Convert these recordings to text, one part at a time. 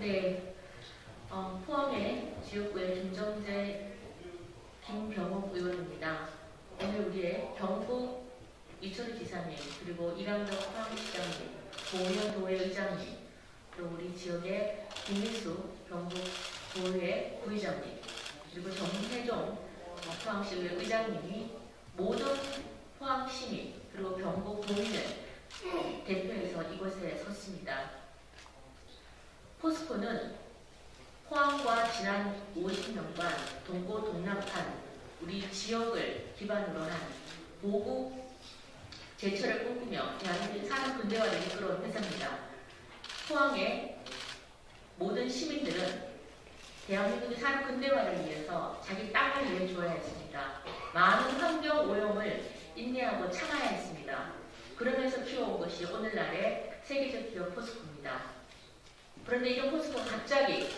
네. 어, 포항의 지역구의 김정재, 김병욱 의원입니다. 오늘 우리의 경북 이철희 기사님, 그리고 이강덕 포항시장님, 고은현 도회 의장님, 그리고 우리 지역의 김민수 경북 도회 부의장님, 그리고 정혜종 포항시의회 의장님이 모든 포항시민, 그리고 경북 도민을 대표해서 이곳에 섰습니다. 포스코는 포항과 지난 50년간 동고 동남판 우리 지역을 기반으로 한 보국 제철을 꿈꾸며 대한민국 산업 근대화를 이끌어온 회사입니다. 포항의 모든 시민들은 대한민국의 산업 근대화를 위해서 자기 땅을 위해 주어야 했습니다. 많은 환경 오염을 인내하고 참아야 했습니다. 그러면서 키워온 것이 오늘날의 세계적 기업 포스코입니다. 그런데 이런 포스코가 갑자기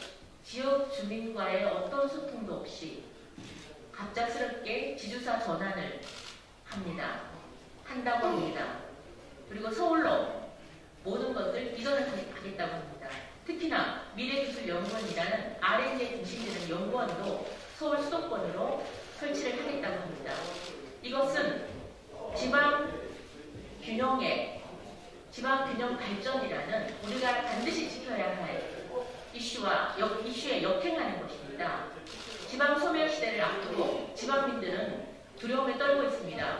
지역 주민과의 어떤 소통도 없이 갑작스럽게 지주사 전환을 합니다. 한다고 합니다. 그리고 서울로 모든 것을 이전을 하겠다고 합니다. 특히나 미래기술연구원이라는 R&D에 중심되는 연구원도 서울 수도권으로 설치를 하겠다고 합니다. 이것은 지방 균형의 지방 균형 발전이라는 우리가 반드시 지켜야 할 이슈와 역, 이슈에 역행하는 것입니다. 지방 소멸 시대를 앞두고 지방민들은 두려움에 떨고 있습니다.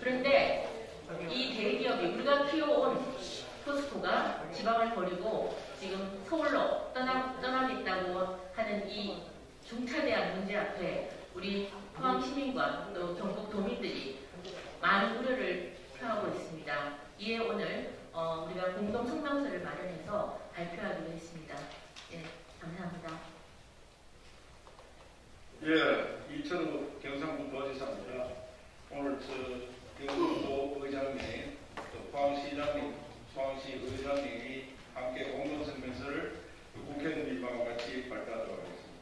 그런데 이 대기업이 우리가 키워온 포스코가 지방을 버리고 지금 서울로 떠나, 떠나겠다고 하는 이 중차대한 문제 앞에 우리 포항 시민과 또 경북 도민들이 많은 우려를 표하고 있습니다. 이에 오늘 어, 우리가 공동 성명서를 마련해서 발표하기로 했습니다. 예, 감사합니다. 예, 이철우 경상북 도 지사입니다. 오늘 저 경상도 의장님, 또 포항시장님, 포항시 의장님이 함께 공동 성명서를 국회의원님과 같이 발표하도록 하겠습니다.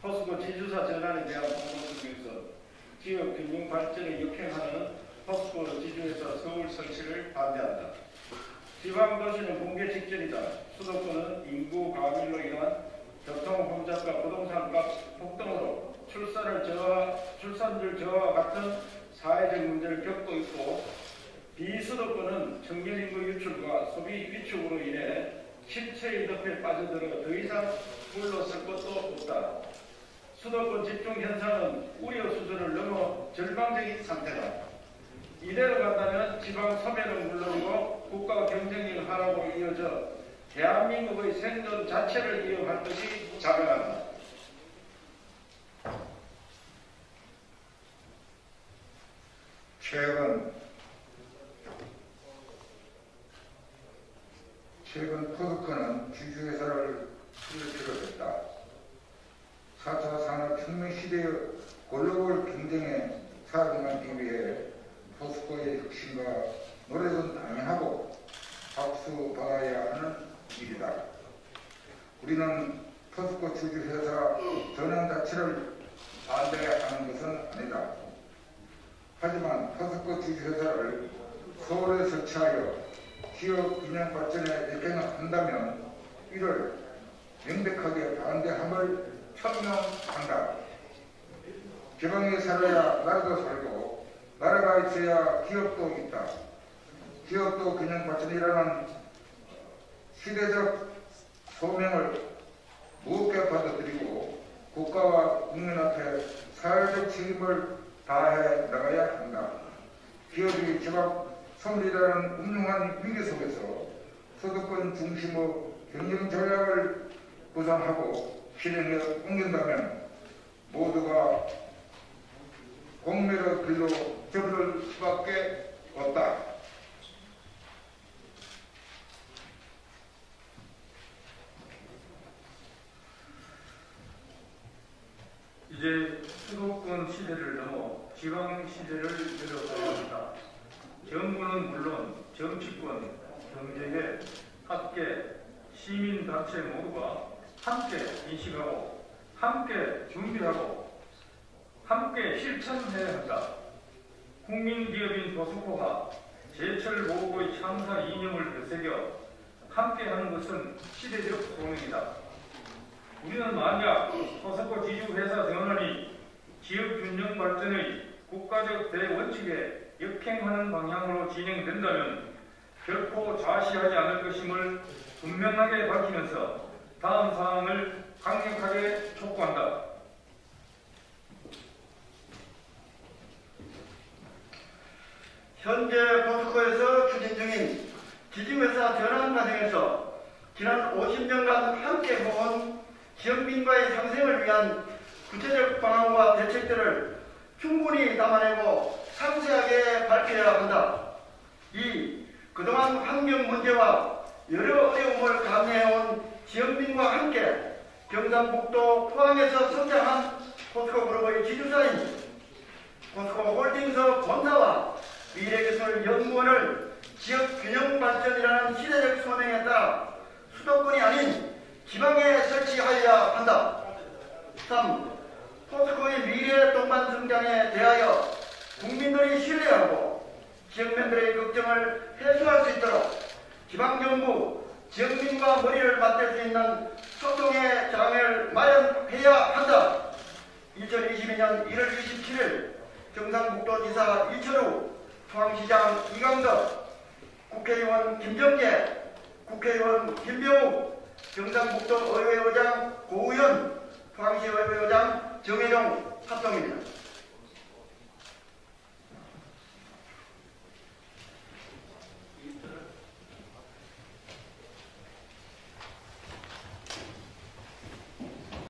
포스코 지주사 전환에 대한 공동 성명서, 지역 균형 발전에 역행하는 포스코 지주에서 서울 설치를 반대한다. 지방도시는 붕괴 직전이다. 수도권은 인구 과밀로 인한 교통 혼잡과 부동산 값 폭등으로 출산을 저하, 출산율 저하와 같은 사회적 문제를 겪고 있고 비수도권은 청년 인구 유출과 소비 위축으로 인해 실체의 늪에 빠져들어 더 이상 물러설 것도 없다. 수도권 집중 현상은 우려 수준을 넘어 절망적인 상태다. 이대로 간다면 지방 소멸은 물론이고 국가 경 하락으로 이어져 대한민국의 생존 자체를 이어갈 것이 자명합니다. 최근 최근 포스코는 주주회사를 수립하게 다 4차 산업혁명 시대의 글로벌 경쟁에 살아남기 위해 포스코의 혁신과 노력은 당연하고 박수 받아야 하는 일이다. 우리는 포스코 주주회사 전환 자체를 반대하는 것은 아니다. 하지만 포스코 주주회사를 서울에 설치하여 기업 균형 발전에 역행한다면 이를 명백하게 반대함을 천명한다. 지방에 살아야 나라도 살고 나라가 있어야 기업도 있다. 기업도 균형 발전이라는 시대적 소명을 무겁게 받아들이고 국가와 국민 앞에 사회적 책임을 다해 나가야 한다. 기업이 지방 선물이라는 운명한 위기 속에서 소득권 중심의 경영 전략을 구상하고 실행에 옮긴다면 모두가 공매의 길로 접을 수밖에 없다. 이제 수도권 시대를 넘어 지방 시대를 내려가야 합니다. 정부는 물론 정치권, 경제계, 학계, 시민 단체 모두가 함께 인식하고 함께 준비하고 함께 실천해야 한다. 국민기업인 도스코가 제철보복의 창사 이념을 되새겨 함께하는 것은 시대적 소명이다. 우리는 만약 포스코 지주회사 전환이 지역균형 발전의 국가적 대원칙에 역행 역행하는 방향으로 진행된다면 결코 좌시하지 않을 것임을 분명하게 밝히면서 다음 사항을 강력하게 촉구한다. 현재 포스코에서 추진 중인 지주회사 전환 과정에서 지난 50년간 함께 해온 지역민과의 상생을 위한 구체적 방안과 대책들을 충분히 담아내고 상세하게 밝혀야 한다. 2. 그동안 환경 문제와 여러 어려움을 감내해온 지역민과 함께 경상북도 포항에서 성장한 포스코 그룹의 지주사인 포스코 홀딩스 본사와 미래기술 연구원을 지역 균형 발전이라는 시대적 소명에 따라 수도권이 아닌 지방에 설치하여야 한다. 3. 포스코의 미래 동반 성장에 대하여 국민들이 신뢰하고 지역민들의 걱정을 해소할 수 있도록 지방정부, 지역민과 머리를 맞댈 수 있는 소통의 장을 마련해야 한다. 2022년 1월 27일 경상북도지사 이철우, 포항시장 이강덕, 국회의원 김정재, 국회의원 김병욱, 경상북도 의회의장 고우현, 포항시 의회의장 정혜용 합동입니다.